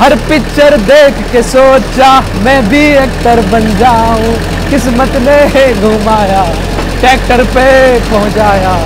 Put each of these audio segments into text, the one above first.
हर picture देख के सोचा, मैं भी एक्टर बन जाऊँ। किस्मत ने घुमाया ट्रैक्टर पे पहुँचाया।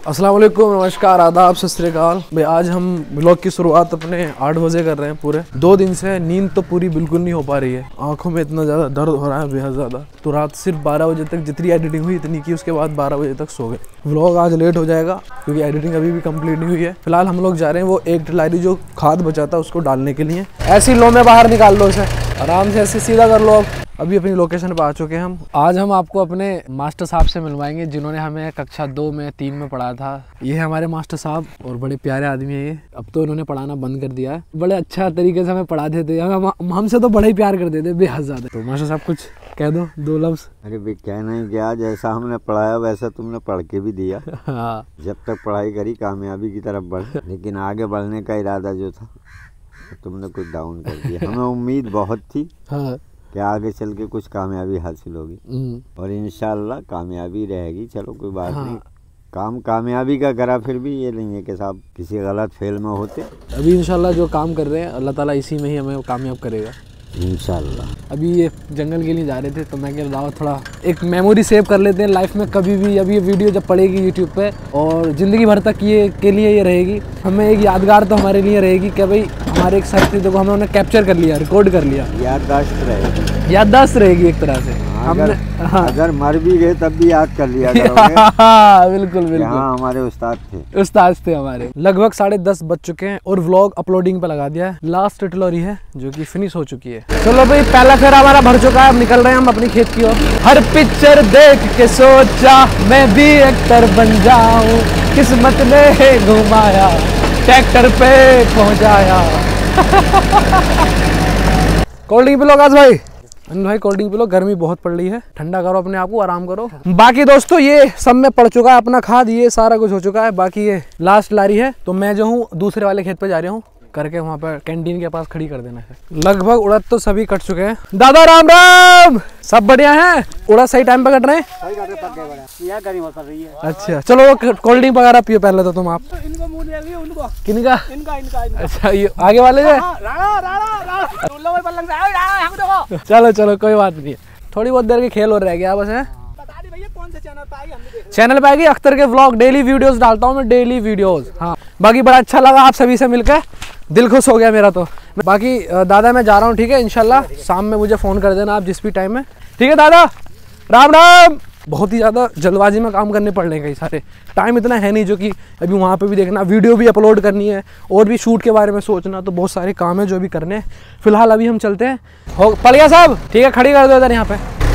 अस्सलाम वालेकुम नमस्कार, आदाब सत श्रीकाल भाई, आज हम ब्लॉग की शुरुआत अपने आठ बजे कर रहे हैं पूरे। दो दिन से नींद तो पूरी बिल्कुल नहीं हो पा रही है। आँखों में इतना ज़्यादा दर्द हो रहा है बेहद ज़्यादा। तो रात सिर्फ़ बारह बजे तक जितनी एडिटिंग हुई इतनी की, उसके बाद बारह बजे तक सो गए। ब्लॉग आज लेट हो जाएगा, क्योंकि एडिटिंग अभी भी कंप्लीट नहीं हुई है। फ़िलहाल हम लोग जा रहे हैं वो एक टिलारी जो खाद बचाता है, उसको डालने के लिए। ऐसी लो में बाहर निकाल लो इसे। आराम से ऐसे सीधा कर लो अब। अभी अपनी लोकेशन पर आ चुके हैं हम। आज हम आपको अपने मास्टर साहब से मिलवाएँगे जिन्होंने हमें कक्षा दो में तीन में पढ़ाया था। ये है हमारे मास्टर साहब और बड़े प्यारे आदमी है ये। अब तो इन्होंने पढ़ाना बंद कर दिया है। बड़े अच्छा तरीके से हमें पढ़ाते थे हम हमसे तो बड़े ही प्यार करते थे बेहद ज़्यादा। तो मास्टर साहब कुछ कह दो दो लफ्ज़। अरे भाई कहना ही क्या जैसा हमने पढ़ाया वैसा तुमने पढ़ के भी दिया। हाँ। जब तक पढ़ाई करी कामयाबी की तरफ़ बढ़। लेकिन आगे बढ़ने का इरादा जो था तुमने कुछ डाउन कर दिया। हमें उम्मीद बहुत थी हाँ। कि आगे चल के कुछ कामयाबी हासिल होगी। हम्म, और इंशाल्लाह कामयाबी रहेगी चलो कोई बात हाँ। नहीं। काम कामयाबी का करा फिर भी ये नहीं है कि साहब किसी गलत फेल में होते। अभी इंशाल्लाह जो काम कर रहे हैं अल्लाह ताला इसी में ही हमें कामयाब करेगा। इंशाल्लाह। अभी ये जंगल के लिए जा रहे थे तो मैं कह रहा थोड़ा एक मेमोरी सेव कर लेते हैं लाइफ में कभी भी। अभी ये वीडियो जब पड़ेगी यूट्यूब पे और ज़िंदगी भर तक ये के लिए ये रहेगी। हमें एक यादगार तो हमारे लिए रहेगी कि भाई हमारे एक साथी देखो हमने उन्हें कैप्चर कर लिया रिकॉर्ड कर लिया। याददाश्त रहेगी। याददाश्त रहेगी एक तरह से। अगर हमने हाँ। अगर मर भी गए तब भी याद कर लिया करोगे। बिल्कुल बिल्कुल। हाँ हमारे उस्ताद थे। उस्ताद थे हमारे। लगभग साढ़े दस बज चुके हैं और व्लॉग अपलोडिंग पे लगा दिया है। लास्ट टिटलरी है जो कि फिनिश हो चुकी है। चलो भाई पहला फेरा हमारा भर चुका है। अब निकल रहे हैं हम अपनी खेत की ओर। हर पिक्चर देख के सोचा मैं भी एक्टर बन जाऊँ। किस्मत ने घुमाया ट्रैक्टर पे पहुँचाया। कोल्ड ड्रिंक पी लो आकाश भाई। अनिल भाई, कोल्ड ड्रिंक पी लो, गर्मी बहुत पड़ रही है। ठंडा करो अपने आप को, आराम करो। बाकी दोस्तों, ये सब में पड़ चुका है अपना खाद, ये सारा कुछ हो चुका है। बाकी ये लास्ट लारी है तो मैं जो हूँ, दूसरे वाले खेत पे जा रहा हूँ। करके वहाँ पर कैंटीन के पास खड़ी कर देना है। लगभग उड़द तो सभी कट चुके हैं। दादा राम राम! सब बढ़िया हैं? उड़द सही टाइम पे कट रहे हैं? अच्छा चलो कोल्ड ड्रिंक वगैरह पियो पहले तो तुम आप। उनको। किनका? इनका इनका इनका। अच्छा ये आगे वाले है? हाँ, चलो चलो कोई बात नहीं। थोड़ी बहुत देर के खेल और रह गया बस है? चैनल चैनल पे आएगी अख्तर के व्लॉग डेली वीडियोस डालता हूँ मैं डेली वीडियोस हाँ। बाकी बड़ा अच्छा लगा आप सभी से मिलकर। दिल खुश हो गया मेरा तो। बाकी दादा मैं जा रहा हूँ ठीक है? इनशाला शाम में मुझे फ़ोन कर देना आप जिस भी टाइम में। ठीक है दादा? राम राम! बहुत ही ज़्यादा जल्दबाजी में काम करने पड़ रहे हैं कई सारे। टाइम इतना है नहीं जो कि अभी वहाँ पे भी देखना वीडियो भी अपलोड करनी है और भी शूट के बारे में सोचना तो बहुत सारे काम है जो अभी करने हैं। फ़िलहाल अभी हम चलते हैं। हो पड़ गया साहब? ठीक है खड़ी कर दो इधर यहाँ पे।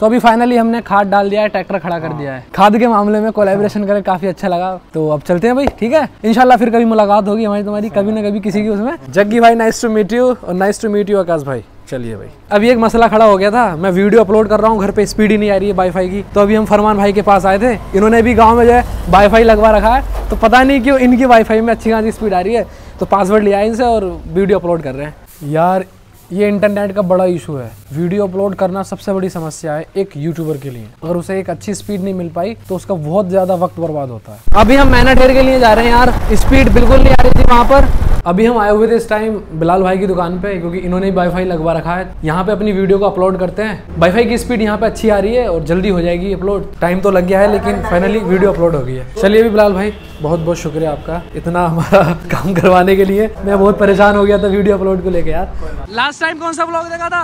तो अभी फाइनली हमने खाद डाल दिया है ट्रैक्टर खड़ा कर दिया है। खाद के मामले में कोलैबोरेशन करके काफ़ी अच्छा लगा। तो अब चलते हैं भाई ठीक है? इनशाला फिर कभी मुलाकात होगी हमारी तुम्हारी कभी ना कभी किसी की उसमें। जग्गी भाई नाइस टू मीट यू और nice to meet you Akash भाई। चलिए भाई। अभी एक मसला खड़ा हो गया था मैं वीडियो अपलोड कर रहा हूँ घर पे स्पीड ही नहीं आ रही है वाईफाई की। तो अभी हम फरमान भाई के पास आए थे इन्होंने भी गाँव में जो है वाईफाई लगवा रखा है। तो पता नहीं क्यों इनकी वाईफाई में अच्छी खासी स्पीड आ रही है। तो पासवर्ड लिया है इनसे और वीडियो अपलोड कर रहे हैं। यार ये इंटरनेट का बड़ा इशू है। वीडियो अपलोड करना सबसे बड़ी समस्या है एक यूट्यूबर के लिए। अगर उसे एक अच्छी स्पीड नहीं मिल पाई तो उसका बहुत ज़्यादा वक्त बर्बाद होता है। अभी हम मैनाटेर के लिए जा रहे हैं यार। स्पीड बिल्कुल नहीं आ रही थी वहाँ पर। अभी हम आए हुए थे इस टाइम बिलाल भाई की दुकान पे क्योंकि इन्होंने वाईफाई लगवा रखा है। यहाँ पे अपनी वीडियो को अपलोड करते हैं। वाईफाई की स्पीड यहाँ पे अच्छी आ रही है और जल्दी हो जाएगी अपलोड टाइम तो लग गया है लेकिन फाइनली वीडियो अपलोड हो गई है। चलिए अभी बिलाल भाई बहुत बहुत शुक्रिया आपका इतना हमारा काम करवाने के लिए। मैं बहुत परेशान हो गया था वीडियो अपलोड को लेके यार। लास्ट टाइम कौन सा ब्लॉग देखा था?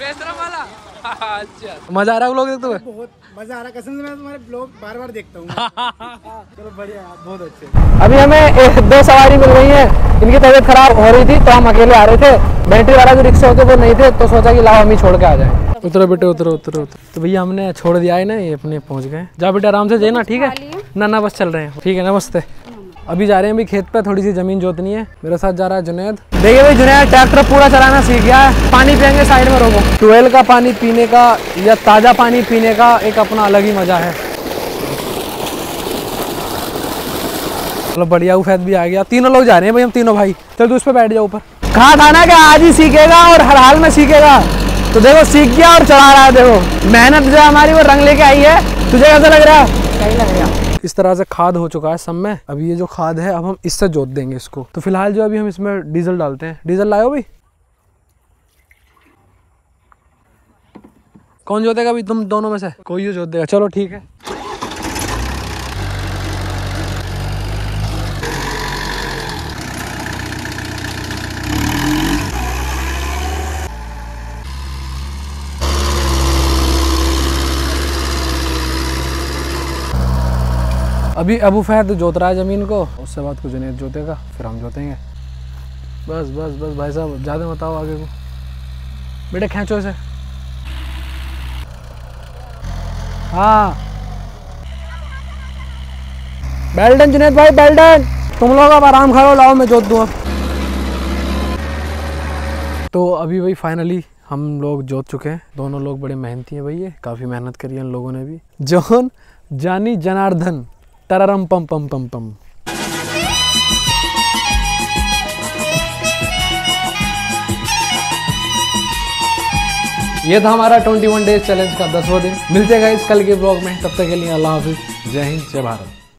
वाला। अच्छा मज़ा आ रहा है ब्लॉग देखते हुए? बहुत मज़ा आ रहा है। कसम से मैं तुम्हारे ब्लॉग बार बार देखता हूँ। चलो बढ़िया बहुत अच्छे। अभी हमें एक, दो सवारी मिल रही है। इनकी तबीयत खराब हो रही थी तो हम अकेले आ रहे थे। बैटरी वाला जो रिक्शे होते वो नहीं थे तो सोचा कि लाओ हम ही छोड़ के आ जाए। उतरो बेटे उतरो उतरो उतरो। तो भैया हमने छोड़ दिया है ना ये अपने पहुँच गए। जा बेटे आराम से जाए ना ठीक है। ना ना बस चल रहे हैं। ठीक है नमस्ते। अभी जा रहे हैं अभी खेत पे थोड़ी सी ज़मीन जोतनी है। मेरे साथ जा रहा है जुनैद। देखिए भाई जुनैद ट्रैक्टर पूरा चलाना सीख गया है। पानी पियेंगे साइड में रोको। ट्वेल का पानी पीने का या ताज़ा पानी पीने का एक अपना अलग ही मज़ा है। चलो बढ़िया उफैद भी आ गया। तीनों लोग जा रहे हैं भाई हम तीनों भाई। चल तू उस पर बैठ जाओ ऊपर। कहा था ना कि आज ही सीखेगा और हर हाल में सीखेगा? तो देखो सीख गया और चला रहा है देखो। मेहनत जो हमारी वो रंग लेके आई है। तुझे कैसा लग रहा है? सही लग रहा इस तरह से खाद हो चुका है सब में। अब ये जो खाद है, अब हम इससे जोत देंगे इसको। तो फ़िलहाल जो अभी हम इसमें डीजल डालते हैं। डीजल लाए भाई कौन जोतेगा अभी तुम दोनों में से? कोई जोत देगा। चलो ठीक है। अभी अबू फहद जोत रहा है ज़मीन को, उससे बाद कुछ जुनेद जोतेगा, फिर हम जोतेंगे। बस बस बस भाई साहब, ज़्यादा बताओ आगे को। बेटे खींचो इसे। हाँ। बेल्टन जुनेद भाई बेल्टन तुम लोग अब आराम करो, लाओ मैं जोत दूँ तो अभी भाई फाइनली हम लोग जोत चुके हैं। दोनों लोग बड़े मेहनती हैं भाई ये, काफ़ी मेहनत करी है इन लोगों ने भी। जॉन, जानी जनार्दन। तररम पम पम पम पम ये था हमारा 21 डेज़ चैलेंज का दसवा दिन। मिलते हैं इस कल के ब्लॉग में। तब तक के लिए अल्लाह हाफिज। जय हिंद, जय भारत।